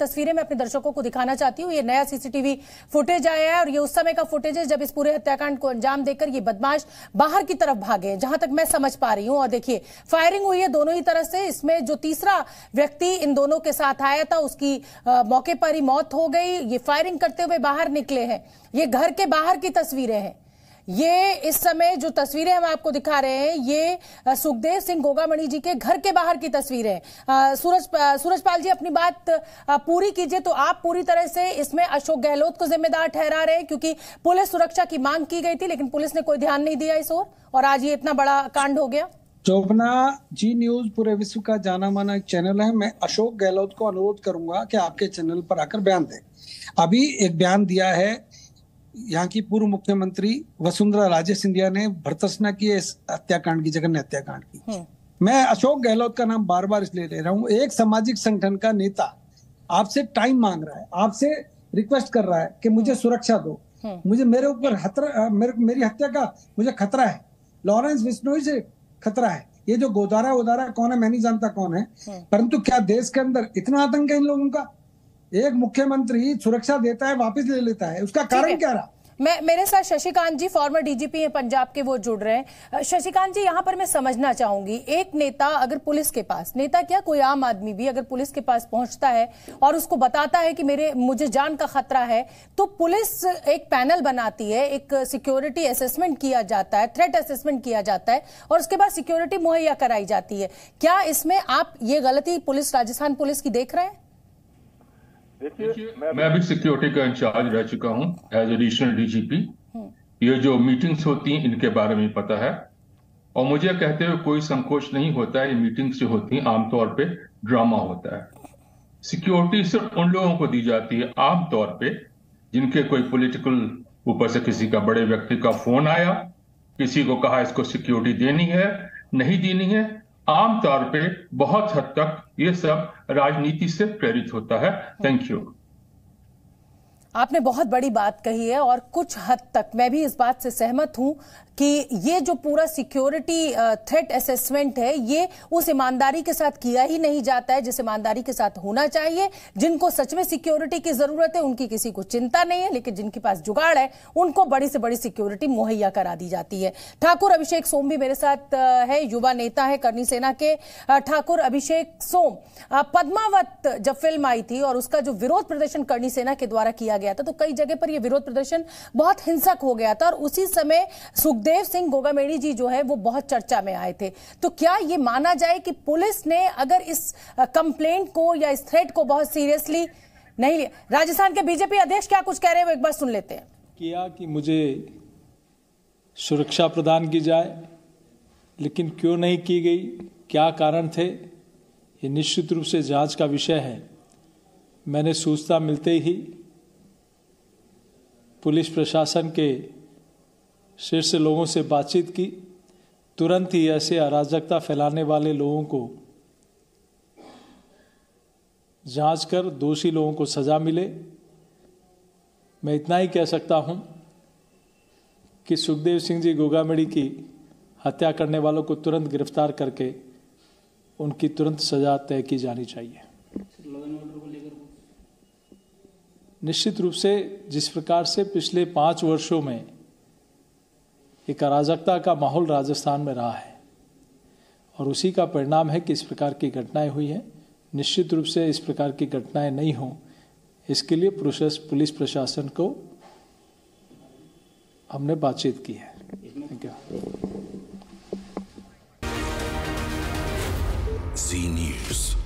तस्वीरें मैं अपने दर्शकों को दिखाना चाहती हूँ। ये नया सीसीटीवी फुटेज आया है और ये उस समय का फुटेज है जब इस पूरे हत्याकांड को अंजाम देकर ये बदमाश बाहर की तरफ़ भागे। जहाँ तक मैं समझ पा रही हूँ और देखिए, फायरिंग हुई है दोनों ही तरफ़ से। इसमें जो तीसरा व्यक्ति इन दोनों के साथ आया था, उसकी मौके पर ही मौत हो गई। ये फायरिंग करते हुए बाहर निकले हैं। ये घर के बाहर की तस्वीरें हैं। ये इस समय जो तस्वीरें हम आपको दिखा रहे हैं, ये सुखदेव सिंह गोगामणि जी के घर के बाहर की तस्वीरें हैं। सूरज सूरजपाल जी, अपनी बात पूरी कीजिए तो आप पूरी तरह से इसमें अशोक गहलोत को जिम्मेदार ठहरा रहे हैं, क्योंकि पुलिस सुरक्षा की मांग की गई थी, लेकिन पुलिस ने कोई ध्यान नहीं दिया इस ओर, और आज ये इतना बड़ा कांड हो गया। चोपना जी न्यूज़ पूरे विश्व का जाना माना एक चैनल है। मैं अशोक गहलोत को अनुरोध करूँगा कि आपके चैनल पर आकर बयान दें। अभी एक बयान दिया है यहाँ की पूर्व मुख्यमंत्री वसुंधरा राजे सिंधिया ने भर्तसना की इस हत्याकांड की जघन्य हत्याकांड की। हम्म। मैं अशोक गहलोत का नाम बार बार इसलिए ले रहा हूँ। एक सामाजिक संगठन का नेता आपसे टाइम मांग रहा है आपसे रिक्वेस्ट कर रहा है कि मुझे हम्म। सुरक्षा दो। हम्म। मुझे मेरे ऊपर मेरे, मेरी हत्या का मुझे खतरा है। लॉरेंस बिश्नोई से खतरा है। ये जो गोदारा वोदारा कौन है मैं नहीं जानता कौन है। परंतु क्या देश के अंदर इतना आतंक है इन लोगों का? एक मुख्यमंत्री सुरक्षा देता है वापस ले लेता है। उसका कारण क्या रहा? मैं मेरे साथ शशिकांत जी फॉर्मर डीजीपी हैं पंजाब के वो जुड़ रहे हैं। शशिकांत जी यहाँ पर मैं समझना चाहूँगी एक नेता अगर पुलिस के पास नेता क्या कोई आम आदमी भी अगर पुलिस के पास पहुँचता है और उसको बताता है कि मेरे मुझे जान का खतरा है तो पुलिस एक पैनल बनाती है एक सिक्योरिटी असेसमेंट किया जाता है थ्रेट असेसमेंट किया जाता है और उसके बाद सिक्योरिटी मुहैया कराई जाती है। क्या इसमें आप ये गलती पुलिस राजस्थान पुलिस की देख रहे हैं? देखिए मैं अभी सिक्योरिटी का इंचार्ज रह चुका हूँ एज एडिशनल डीजीपी ये जो मीटिंग्स होती हैं इनके बारे में पता है। और मुझे कहते हुए कोई संकोच नहीं होता है ये मीटिंग्स जो होती हैं आमतौर पे ड्रामा होता है। सिक्योरिटी सिर्फ़ उन लोगों को दी जाती है आमतौर पे जिनके कोई पॉलिटिकल ऊपर से किसी का बड़े व्यक्ति का फ़ोन आया किसी को कहा इसको सिक्योरिटी देनी है नहीं देनी है आमतौर पे बहुत हद तक ये सब राजनीति से प्रेरित होता है। थैंक यू आपने बहुत बड़ी बात कही है और कुछ हद तक मैं भी इस बात से सहमत हूँ। कि ये जो पूरा सिक्योरिटी थ्रेट असेसमेंट है, ये उस ईमानदारी के साथ किया ही नहीं जाता है, जिस ईमानदारी के साथ होना चाहिए। जिनको सच में सिक्योरिटी की ज़रूरत है, उनकी किसी को चिंता नहीं है, लेकिन जिनके पास जुगाड़ है, उनको बड़ी से बड़ी सिक्योरिटी मुहैया करा दी जाती है। ठाकुर अभिषेक सोम भी मेरे साथ है, युवा नेता है करनी सेना के। ठाकुर अभिषेक सोम पद्मावत जब फ़िल्म आई थी और उसका जो विरोध प्रदर्शन करनी सेना के द्वारा किया गया था तो कई जगह पर यह विरोध प्रदर्शन बहुत हिंसक हो गया था और उसी समय सुखदेव सुखदेव सिंह गोगामेड़ी जी जो है, वो बहुत चर्चा में आए थे। तो क्या ये माना जाए कि पुलिस ने अगर इस कंप्लेंट को या इस थ्रेट को बहुत सीरियसली नहीं लिया? राजस्थान के बीजेपी अध्यक्ष क्या कुछ कह रहे हैं? वो एक बार सुन लेते हैं। किया कि मुझे सुरक्षा प्रदान की जाए, लेकिन क्यों नहीं की गई? क्या कारण थे? ये निश्चित रूप से जाँच का विषय है। मैंने सूचना मिलते ही पुलिस प्रशासन के शीर्ष लोगों से बातचीत की। तुरंत ही ऐसे अराजकता फैलाने वाले लोगों को जाँच कर दोषी लोगों को सजा मिले। मैं इतना ही कह सकता हूँ कि सुखदेव सिंह जी गोगामड़ी की हत्या करने वालों को तुरंत गिरफ़्तार करके उनकी तुरंत सजा तय की जानी चाहिए। निश्चित रूप से जिस प्रकार से पिछले पाँच वर्षों में एक अराजकता का माहौल राजस्थान में रहा है। और उसी का परिणाम है कि इस प्रकार की घटनाएँ हुई हैं। निश्चित रूप से इस प्रकार की घटनाएँ नहीं हों। इसके लिए प्रोसेस पुलिस प्रशासन को हमने बातचीत की है। Thank you